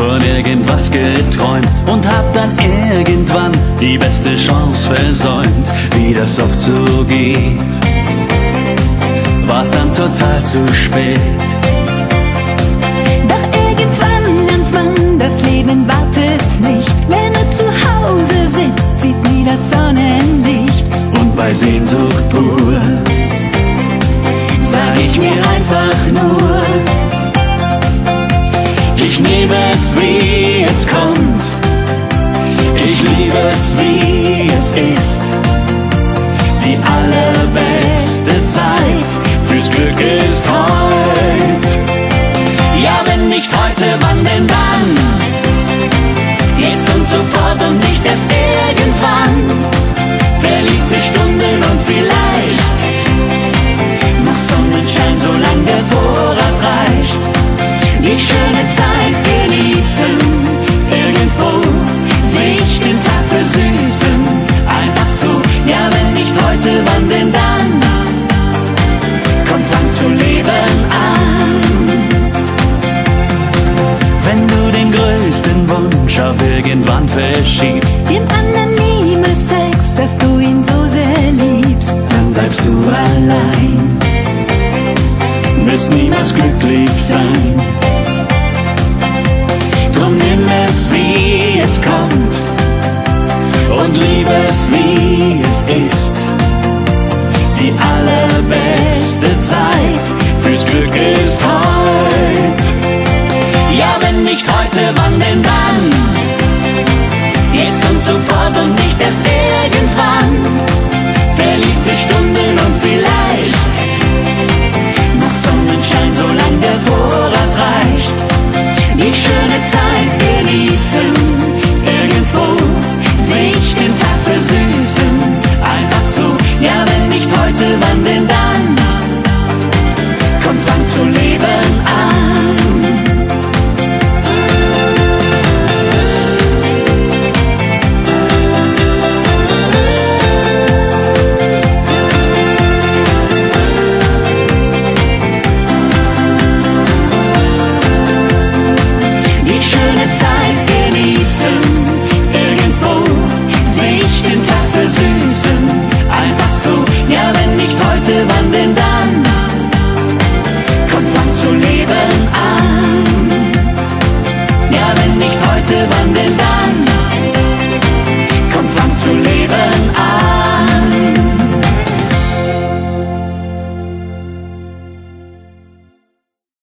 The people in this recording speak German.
von irgendwas geträumt und hab dann irgendwann die beste Chance versäumt, wie das oft so geht. War's dann total zu spät. Doch irgendwann lernt man, das Leben wartet nicht. Wenn er zu Hause sitzt, sieht nie das Sonnenlicht. Und bei Sehnsucht pur sag ich mir einfach nur, es, wie es kommt. Ich liebe es, wie es ist. wirst niemals glücklich sein. Drum nimm es, wie es kommt und liebe es, wie es ist. Die allerbeste Zeit fürs Glück ist heute. denn dann? Komm, fang zu leben an. Ja, wenn nicht heute, wann denn dann?